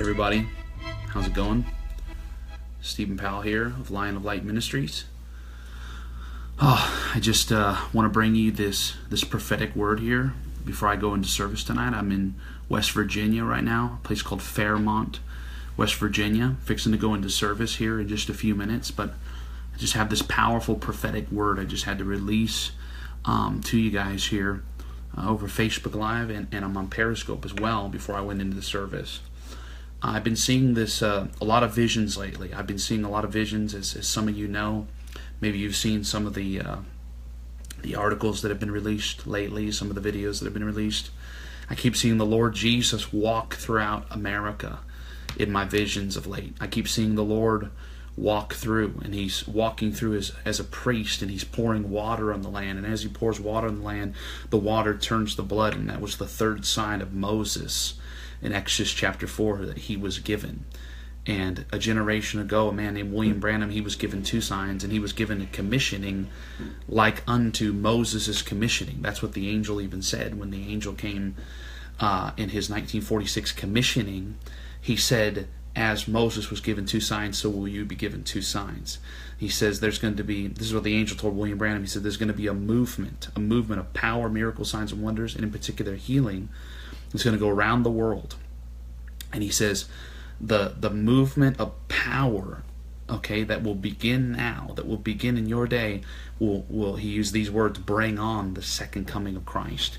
everybody. How's it going? Stephen Powell here of Lion of Light Ministries. Oh, I just uh, want to bring you this this prophetic word here before I go into service tonight. I'm in West Virginia right now, a place called Fairmont, West Virginia. Fixing to go into service here in just a few minutes, but I just have this powerful prophetic word I just had to release um, to you guys here uh, over Facebook Live, and, and I'm on Periscope as well before I went into the service. I've been seeing this uh, a lot of visions lately. I've been seeing a lot of visions, as, as some of you know. Maybe you've seen some of the uh, the articles that have been released lately, some of the videos that have been released. I keep seeing the Lord Jesus walk throughout America in my visions of late. I keep seeing the Lord walk through, and He's walking through as, as a priest, and He's pouring water on the land. And as He pours water on the land, the water turns to blood, and that was the third sign of Moses in Exodus chapter 4 that he was given. And a generation ago, a man named William Branham, he was given two signs, and he was given a commissioning like unto Moses' commissioning. That's what the angel even said when the angel came uh, in his 1946 commissioning. He said, As Moses was given two signs, so will you be given two signs. He says there's going to be, this is what the angel told William Branham, he said there's going to be a movement, a movement of power, miracle, signs, and wonders, and in particular healing it's going to go around the world. And he says the the movement of power, okay, that will begin now, that will begin in your day, will will he used these words bring on the second coming of Christ.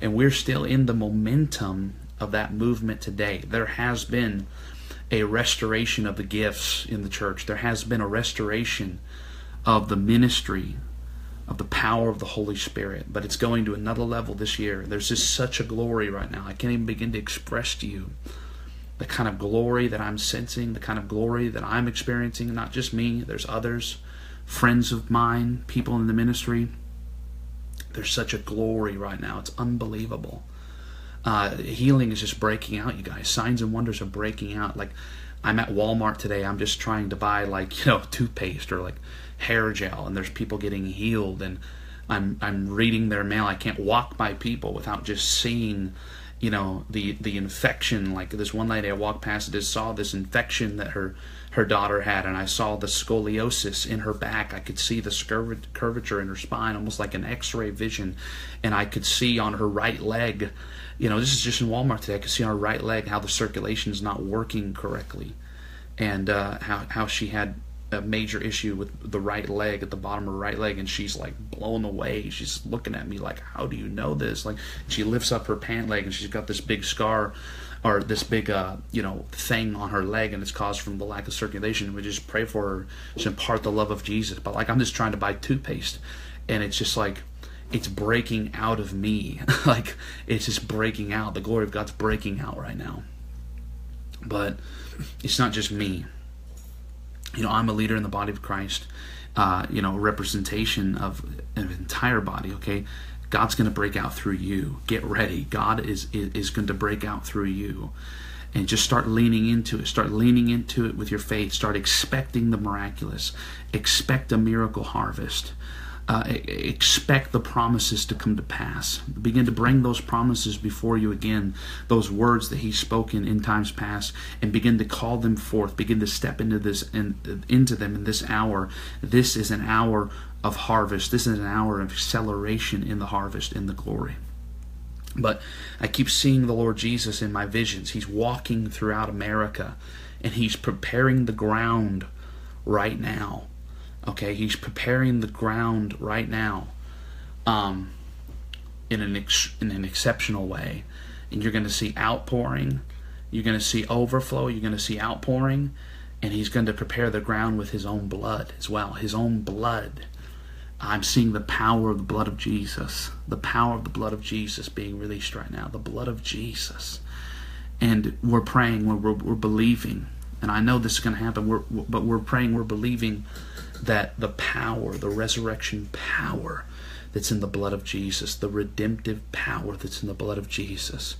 And we're still in the momentum of that movement today. There has been a restoration of the gifts in the church. There has been a restoration of the ministry of the power of the Holy Spirit, but it's going to another level this year. There's just such a glory right now. I can't even begin to express to you the kind of glory that I'm sensing, the kind of glory that I'm experiencing. Not just me, there's others, friends of mine, people in the ministry. There's such a glory right now. It's unbelievable. Uh, healing is just breaking out, you guys. Signs and wonders are breaking out. Like, I'm at Walmart today. I'm just trying to buy, like, you know, toothpaste or like hair gel and there's people getting healed and I'm I'm reading their mail. I can't walk by people without just seeing, you know, the the infection. Like this one lady I walked past, just saw this infection that her her daughter had, and I saw the scoliosis in her back. I could see the curvature in her spine, almost like an X-ray vision, and I could see on her right leg. You know, this is just in Walmart today. I could see on her right leg how the circulation is not working correctly, and uh, how how she had a major issue with the right leg at the bottom of her right leg and she's like blown away she's looking at me like how do you know this like she lifts up her pant leg and she's got this big scar or this big uh you know thing on her leg and it's caused from the lack of circulation we just pray for her to impart the love of jesus. But like i'm just trying to buy toothpaste and it's just like it's breaking out of me. Like it's just breaking out. The glory of god's breaking out right now. But it's not just me. You know, I'm a leader in the body of Christ, uh, you know, representation of an entire body, okay? God's going to break out through you. Get ready. God is, is, going to break out through you. And just start leaning into it. Start leaning into it with your faith. Start expecting the miraculous. Expect a miracle harvest uh, expect the promises to come to pass. Begin to bring those promises before you again, those words that He's spoken in times past, and begin to call them forth. Begin to step into this and into them in this hour. This is an hour of harvest. This is an hour of acceleration in the harvest, in the glory. But I keep seeing the Lord Jesus in my visions. He's walking throughout America, and He's preparing the ground right now Okay, he's preparing the ground right now, um, in an ex- in an exceptional way, and you're going to see outpouring, you're going to see overflow, you're going to see outpouring, and he's going to prepare the ground with his own blood as well, his own blood. I'm seeing the power of the blood of Jesus, the power of the blood of Jesus being released right now, the blood of Jesus, and we're praying, we're, we're, we're believing, and I know this is going to happen. We're, but we're praying, we're believing that the power, the resurrection power that's in the blood of Jesus, the redemptive power that's in the blood of Jesus,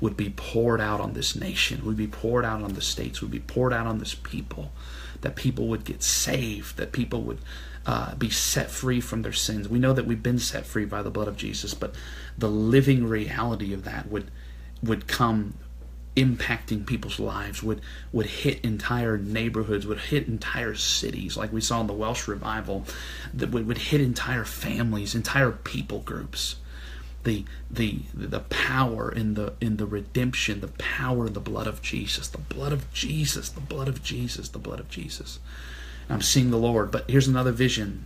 would be poured out on this nation, would be poured out on the states, would be poured out on this people, that people would get saved, that people would uh, be set free from their sins. We know that we've been set free by the blood of Jesus, but the living reality of that would would come impacting people's lives would would hit entire neighborhoods would hit entire cities like we saw in the welsh revival that would, would hit entire families entire people groups. The the the power in the in the redemption the power in the blood of jesus the blood of jesus the blood of jesus the blood of jesus. I'm seeing the lord but here's another vision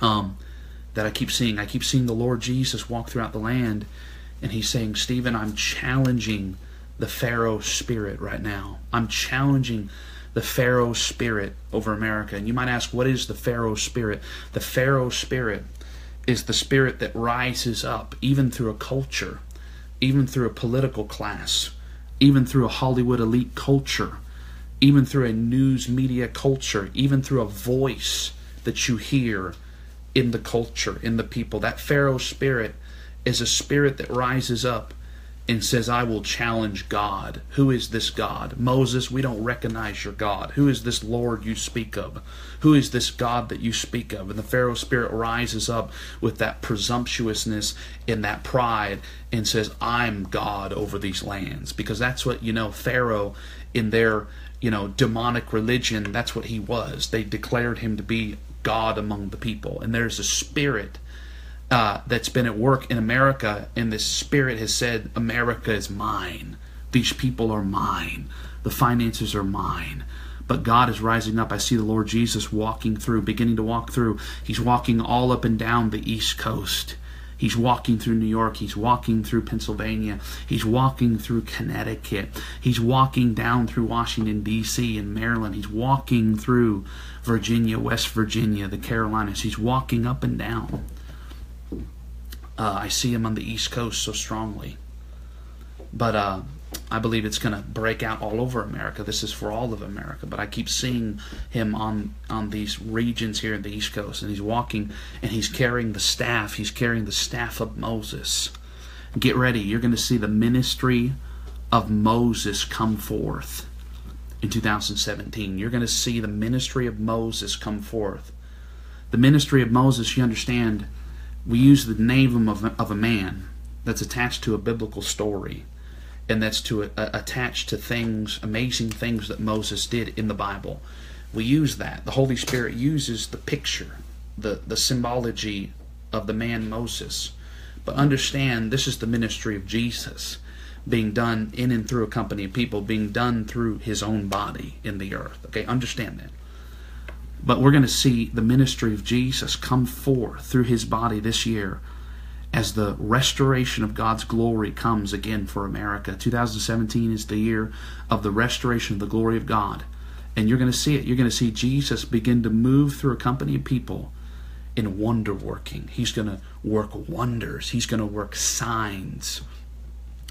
um that i keep seeing. I keep seeing the lord jesus walk throughout the land and he's saying stephen i'm challenging the Pharaoh spirit right now. I'm challenging the Pharaoh spirit over America. And you might ask, what is the Pharaoh spirit? The Pharaoh spirit is the spirit that rises up even through a culture, even through a political class, even through a Hollywood elite culture, even through a news media culture, even through a voice that you hear in the culture, in the people. That Pharaoh spirit is a spirit that rises up and says, I will challenge God. Who is this God? Moses, we don't recognize your God. Who is this Lord you speak of? Who is this God that you speak of? And the Pharaoh spirit rises up with that presumptuousness and that pride and says, I'm God over these lands. Because that's what, you know, Pharaoh in their, you know, demonic religion, that's what he was. They declared him to be God among the people. And there's a spirit uh, that's been at work in America, and this spirit has said, America is mine. These people are mine. The finances are mine. But God is rising up. I see the Lord Jesus walking through, beginning to walk through. He's walking all up and down the East Coast. He's walking through New York. He's walking through Pennsylvania. He's walking through Connecticut. He's walking down through Washington, D.C. and Maryland. He's walking through Virginia, West Virginia, the Carolinas. He's walking up and down. Uh, I see him on the East Coast so strongly. But uh, I believe it's going to break out all over America. This is for all of America. But I keep seeing him on on these regions here in the East Coast, and he's walking and he's carrying the staff. He's carrying the staff of Moses. Get ready. You're going to see the ministry of Moses come forth in 2017. You're going to see the ministry of Moses come forth. The ministry of Moses, you understand, we use the name of, of a man that's attached to a biblical story and that's to a, a, attached to things amazing things that Moses did in the Bible. We use that. The Holy Spirit uses the picture the the symbology of the man Moses. But understand this is the ministry of Jesus being done in and through a company of people being done through his own body in the earth. Okay understand that but we're going to see the ministry of Jesus come forth through his body this year as the restoration of God's glory comes again for America. 2017 is the year of the restoration of the glory of God. And you're going to see it. You're going to see Jesus begin to move through a company of people in wonder working. He's going to work wonders, He's going to work signs.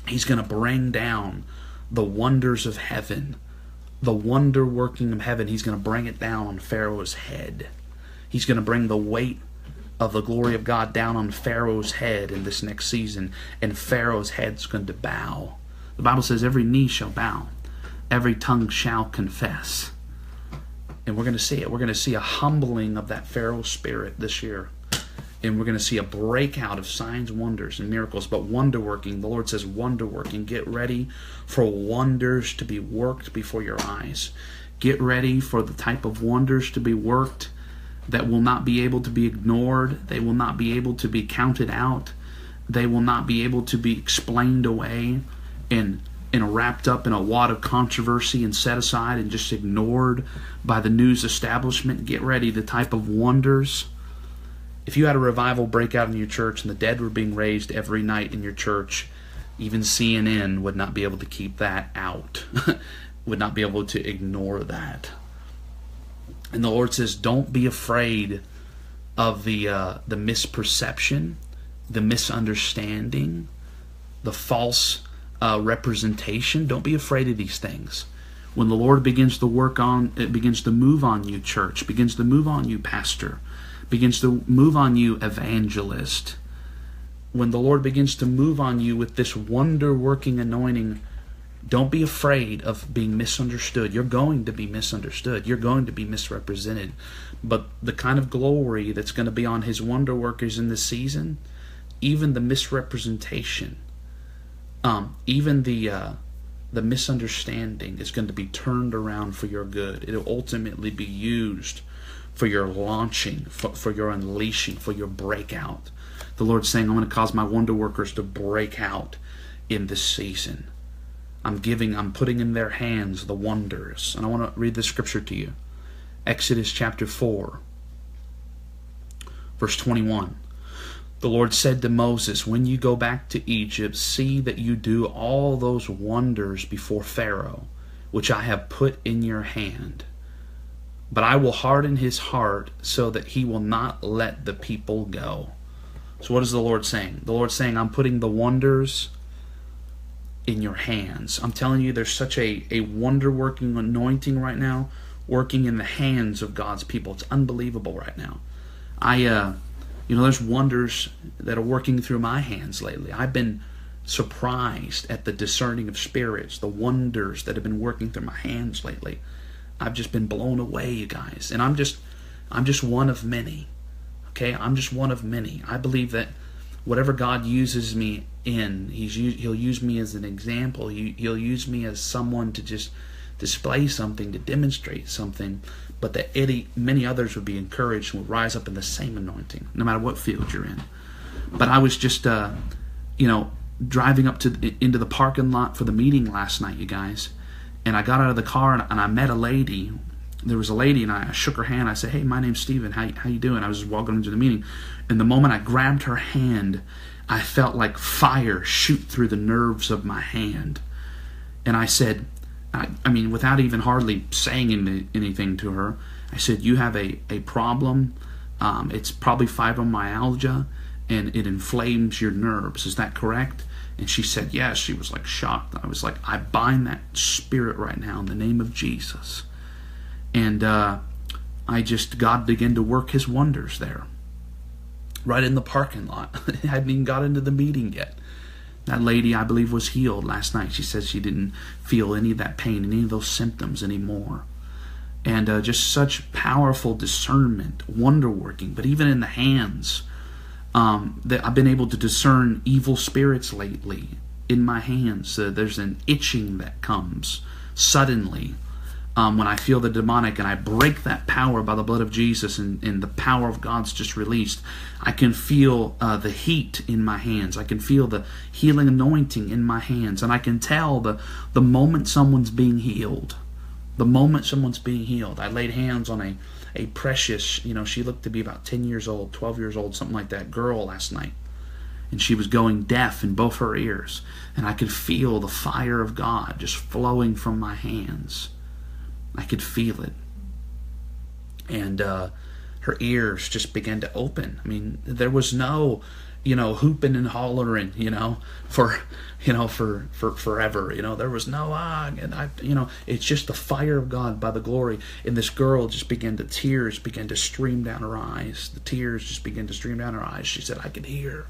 He's going to bring down the wonders of heaven the wonder working of heaven, he's going to bring it down on Pharaoh's head. He's going to bring the weight of the glory of God down on Pharaoh's head in this next season, and Pharaoh's head's going to bow. The Bible says every knee shall bow, every tongue shall confess. And we're going to see it. We're going to see a humbling of that Pharaoh spirit this year and we're going to see a breakout of signs, wonders, and miracles. But wonder working, the Lord says, wonder working. Get ready for wonders to be worked before your eyes. Get ready for the type of wonders to be worked that will not be able to be ignored. They will not be able to be counted out. They will not be able to be explained away and and wrapped up in a wad of controversy and set aside and just ignored by the news establishment. Get ready, the type of wonders if you had a revival break out in your church and the dead were being raised every night in your church, even CNN would not be able to keep that out, would not be able to ignore that. And the Lord says, don't be afraid of the uh, the misperception, the misunderstanding, the false uh, representation. Don't be afraid of these things. When the Lord begins to work on, it begins to move on you, church, begins to move on you, pastor begins to move on you, evangelist, when the Lord begins to move on you with this wonder working anointing, don't be afraid of being misunderstood. You're going to be misunderstood. You're going to be misrepresented. But the kind of glory that's going to be on his wonder workers in this season, even the misrepresentation, um, even the uh, the misunderstanding is going to be turned around for your good. It'll ultimately be used for your launching, for, for your unleashing, for your breakout. The Lord's saying, I'm going to cause my wonder workers to break out in this season. I'm giving, I'm putting in their hands the wonders. And I want to read this scripture to you Exodus chapter 4, verse 21. The Lord said to Moses, When you go back to Egypt, see that you do all those wonders before Pharaoh, which I have put in your hand. But I will harden his heart so that he will not let the people go. So, what is the Lord saying? The Lord's saying, I'm putting the wonders in your hands. I'm telling you, there's such a, a wonder working anointing right now, working in the hands of God's people. It's unbelievable right now. I, uh, you know, there's wonders that are working through my hands lately. I've been surprised at the discerning of spirits, the wonders that have been working through my hands lately. I've just been blown away, you guys. And I'm just I'm just one of many. Okay? I'm just one of many. I believe that whatever God uses me in, he's he'll use me as an example. He, he'll use me as someone to just display something, to demonstrate something but that any, many others would be encouraged and would rise up in the same anointing, no matter what field you're in. But I was just, uh, you know, driving up to into the parking lot for the meeting last night, you guys, and I got out of the car and, and I met a lady. There was a lady, and I shook her hand. I said, "Hey, my name's Steven. How how you doing?" I was just walking into the meeting, and the moment I grabbed her hand, I felt like fire shoot through the nerves of my hand, and I said, I, I mean, without even hardly saying any, anything to her, I said, You have a, a problem. Um, it's probably fibromyalgia and it inflames your nerves. Is that correct? And she said, Yes. She was like shocked. I was like, I bind that spirit right now in the name of Jesus. And uh, I just, God began to work his wonders there. Right in the parking lot. I hadn't even got into the meeting yet. That lady, I believe, was healed last night. She said she didn't feel any of that pain, any of those symptoms anymore. And uh, just such powerful discernment, wonder working, but even in the hands. Um, that I've been able to discern evil spirits lately in my hands. Uh, there's an itching that comes suddenly um, when I feel the demonic and I break that power by the blood of Jesus and, and the power of God's just released, I can feel uh, the heat in my hands. I can feel the healing anointing in my hands. And I can tell the, the moment someone's being healed. The moment someone's being healed. I laid hands on a, a precious, you know, she looked to be about 10 years old, 12 years old, something like that, girl last night. And she was going deaf in both her ears. And I could feel the fire of God just flowing from my hands I could feel it. And uh, her ears just began to open. I mean, there was no, you know, hooping and hollering, you know, for, you know, for, for forever. You know, there was no, ah, and I, you know, it's just the fire of God by the glory. And this girl just began to, tears began to stream down her eyes. The tears just began to stream down her eyes. She said, I can hear.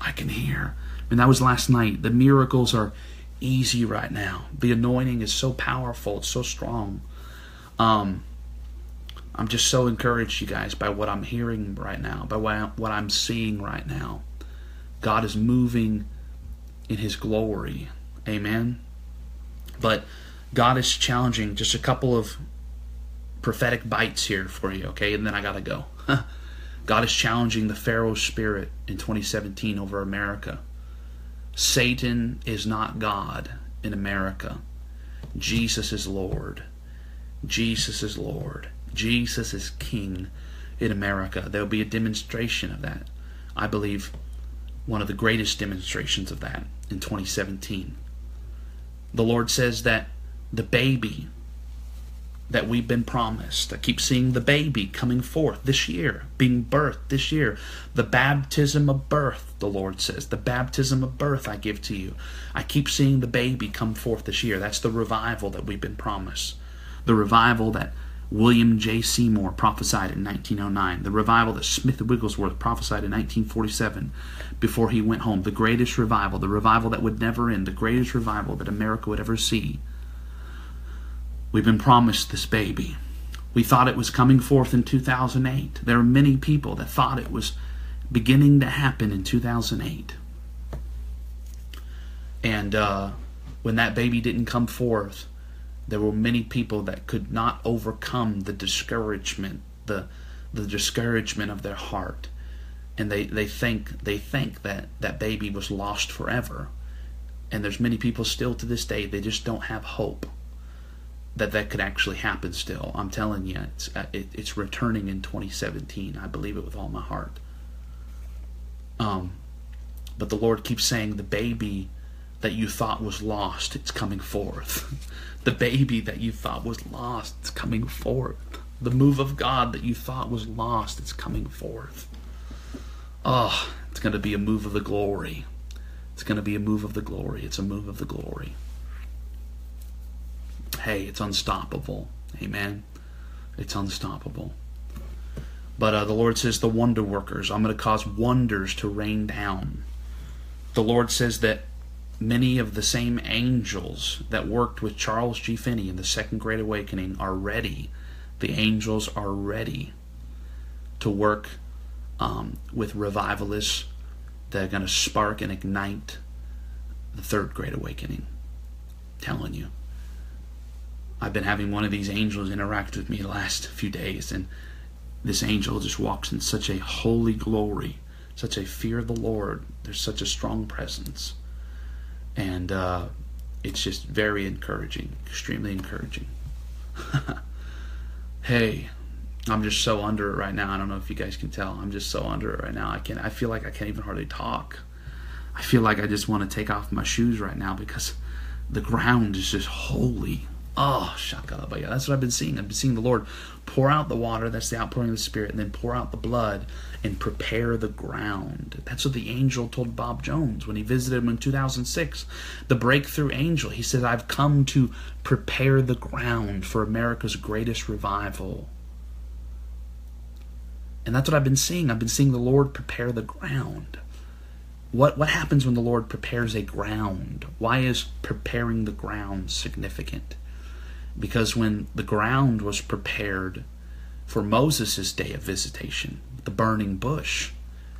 I can hear. And that was last night. The miracles are easy right now. The anointing is so powerful, it's so strong. Um, I'm just so encouraged, you guys, by what I'm hearing right now, by what I'm seeing right now. God is moving in His glory. Amen. But God is challenging just a couple of prophetic bites here for you, okay? And then I got to go. God is challenging the Pharaoh spirit in 2017 over America. Satan is not God in America. Jesus is Lord. Jesus is Lord. Jesus is King in America. There'll be a demonstration of that. I believe one of the greatest demonstrations of that in 2017. The Lord says that the baby that we've been promised. I keep seeing the baby coming forth this year, being birthed this year. The baptism of birth, the Lord says. The baptism of birth I give to you. I keep seeing the baby come forth this year. That's the revival that we've been promised the revival that William J. Seymour prophesied in 1909, the revival that Smith Wigglesworth prophesied in 1947 before he went home, the greatest revival, the revival that would never end, the greatest revival that America would ever see. We've been promised this baby. We thought it was coming forth in 2008. There are many people that thought it was beginning to happen in 2008. And uh, when that baby didn't come forth, there were many people that could not overcome the discouragement, the the discouragement of their heart. And they, they think they think that that baby was lost forever. And there's many people still to this day they just don't have hope that that could actually happen still. I'm telling you, it's uh, it, it's returning in 2017. I believe it with all my heart. Um, but the Lord keeps saying the baby that you thought was lost, it's coming forth. the baby that you thought was lost, it's coming forth. The move of God that you thought was lost, it's coming forth. Oh, it's going to be a move of the glory. It's going to be a move of the glory. It's a move of the glory hey, it's unstoppable. Amen. It's unstoppable. But uh, the Lord says, the wonder workers, I'm going to cause wonders to rain down. The Lord says that many of the same angels that worked with Charles G. Finney in the Second Great Awakening are ready. The angels are ready to work um, with revivalists that are going to spark and ignite the Third Great Awakening. I'm telling you. I've been having one of these angels interact with me the last few days, and this angel just walks in such a holy glory, such a fear of the Lord. There's such a strong presence, and uh, it's just very encouraging, extremely encouraging. hey, I'm just so under it right now. I don't know if you guys can tell. I'm just so under it right now. I can I feel like I can't even hardly talk. I feel like I just want to take off my shoes right now because the ground is just holy. Oh, shakalabaya. That's what I've been seeing. I've been seeing the Lord pour out the water, that's the outpouring of the Spirit, and then pour out the blood and prepare the ground. That's what the angel told Bob Jones when he visited him in 2006. The breakthrough angel. He said, I've come to prepare the ground for America's greatest revival. And that's what I've been seeing. I've been seeing the Lord prepare the ground. What, what happens when the Lord prepares a ground? Why is preparing the ground significant? Because when the ground was prepared for Moses' day of visitation, the burning bush,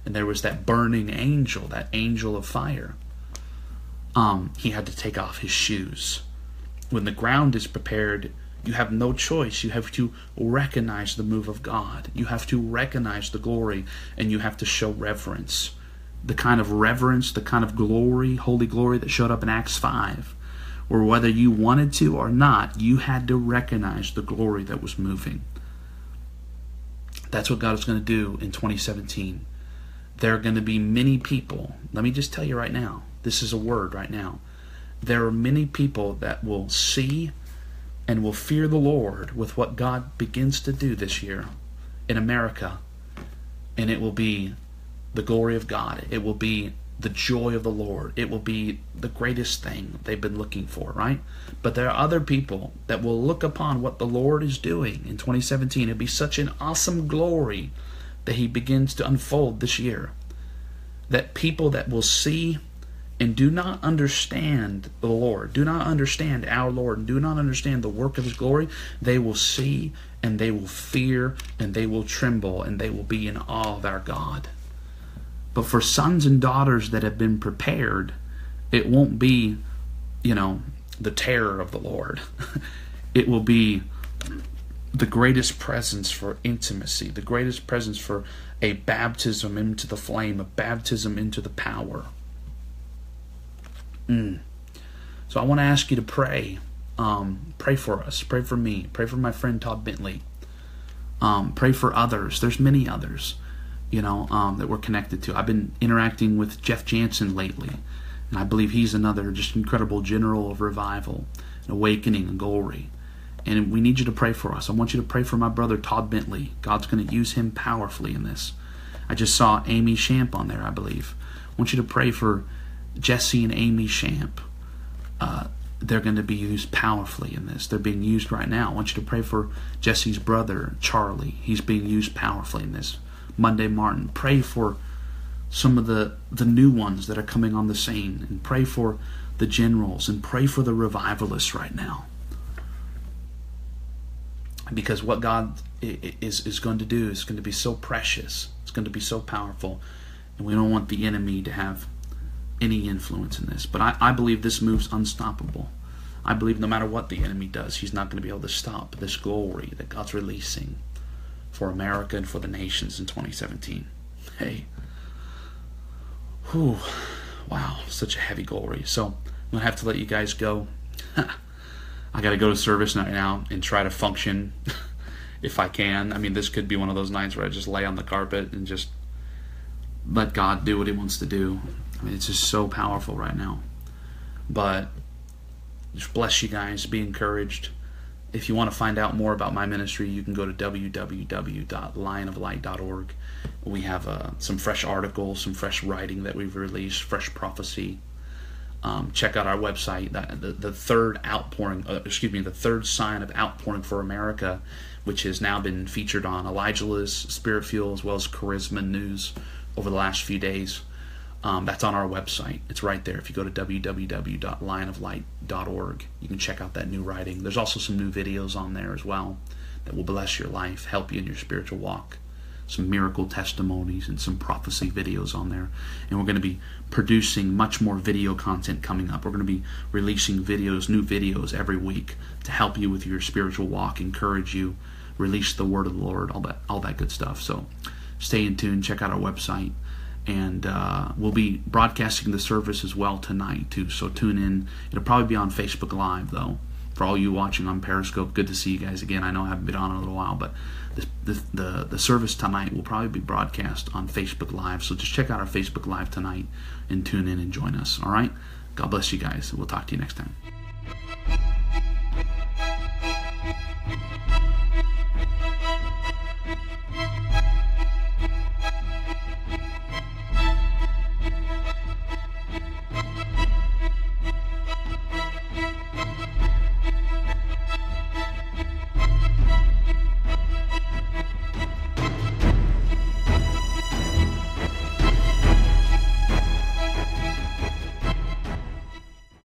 and there was that burning angel, that angel of fire, um, he had to take off his shoes. When the ground is prepared, you have no choice. You have to recognize the move of God. You have to recognize the glory, and you have to show reverence. The kind of reverence, the kind of glory, holy glory that showed up in Acts 5 or whether you wanted to or not, you had to recognize the glory that was moving. That's what God is going to do in 2017. There are going to be many people. Let me just tell you right now. This is a word right now. There are many people that will see and will fear the Lord with what God begins to do this year in America. And it will be the glory of God. It will be the joy of the Lord. It will be the greatest thing they've been looking for, right? But there are other people that will look upon what the Lord is doing in 2017. It'll be such an awesome glory that He begins to unfold this year. That people that will see and do not understand the Lord, do not understand our Lord, and do not understand the work of His glory, they will see and they will fear and they will tremble and they will be in awe of our God. But for sons and daughters that have been prepared, it won't be, you know, the terror of the Lord. it will be the greatest presence for intimacy, the greatest presence for a baptism into the flame, a baptism into the power. Mm. So I want to ask you to pray. Um, pray for us. Pray for me. Pray for my friend Todd Bentley. Um, pray for others. There's many others you know, um, that we're connected to. I've been interacting with Jeff Jansen lately, and I believe he's another just incredible general of revival, and awakening, and glory. And we need you to pray for us. I want you to pray for my brother Todd Bentley. God's going to use him powerfully in this. I just saw Amy Shamp on there, I believe. I want you to pray for Jesse and Amy Shamp. Uh, they're going to be used powerfully in this. They're being used right now. I want you to pray for Jesse's brother, Charlie. He's being used powerfully in this. Munday Martin. Pray for some of the, the new ones that are coming on the scene and pray for the generals and pray for the revivalists right now. Because what God is, is going to do is going to be so precious, it's going to be so powerful, and we don't want the enemy to have any influence in this. But I, I believe this move's unstoppable. I believe no matter what the enemy does, he's not going to be able to stop this glory that God's releasing for America and for the nations in 2017. Hey. Whew. Wow, such a heavy glory. So I'm to have to let you guys go. I got to go to service right now and try to function if I can. I mean, this could be one of those nights where I just lay on the carpet and just let God do what He wants to do. I mean, it's just so powerful right now. But just bless you guys. Be encouraged. If you want to find out more about my ministry, you can go to www.lionoflight.org. We have uh, some fresh articles, some fresh writing that we've released, fresh prophecy. Um, check out our website. The, the third outpouring, uh, excuse me, the third sign of outpouring for America, which has now been featured on Elijah List, Spirit Fuel, as well as Charisma News over the last few days. Um, that's on our website. It's right there. If you go to www.lionoflight.org, you can check out that new writing. There's also some new videos on there as well that will bless your life, help you in your spiritual walk. Some miracle testimonies and some prophecy videos on there. And we're going to be producing much more video content coming up. We're going to be releasing videos, new videos every week to help you with your spiritual walk, encourage you, release the word of the Lord, all that, all that good stuff. So stay in tune. Check out our website and uh, we'll be broadcasting the service as well tonight too. So tune in. It'll probably be on Facebook Live though. For all you watching on Periscope, good to see you guys again. I know I haven't been on in a little while, but the, the, the, the service tonight will probably be broadcast on Facebook Live. So just check out our Facebook Live tonight and tune in and join us. All right. God bless you guys. We'll talk to you next time.